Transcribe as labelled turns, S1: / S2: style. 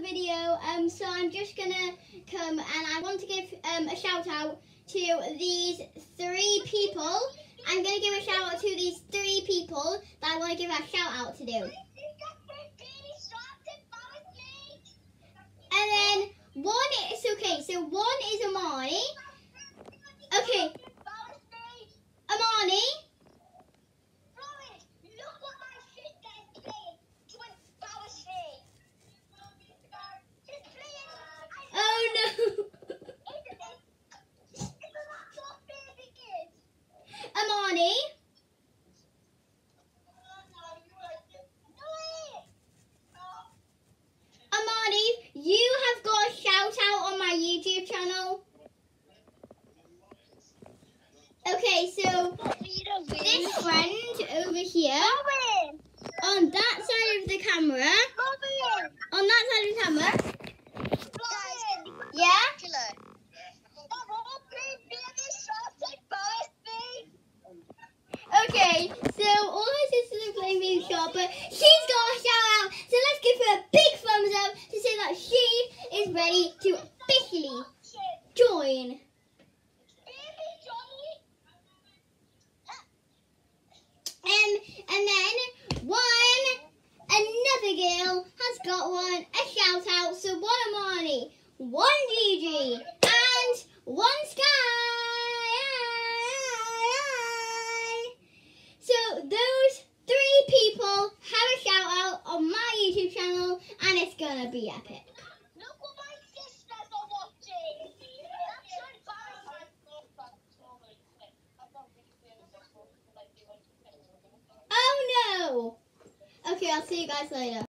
S1: the video. Um, so I'm just gonna come and I want to give um, a shout out to these three people. I'm gonna give a shout out to these three people that I want to give a shout out to do. And then one is okay. So one is Amani. Okay, so this friend over here on that side of the camera, on that side of the camera, yeah. Okay, so all my sisters are playing being short, but she's got a shout out. So let's give her a big thumbs up to say that she is ready to officially join. Um, and then one, another girl has got one, a shout out. So one Amani, one Gigi, and one Sky. So those three people have a shout out on my YouTube channel, and it's gonna be epic.
S2: Look what my sisters are watching.
S1: Oh no! Okay, I'll see you guys later.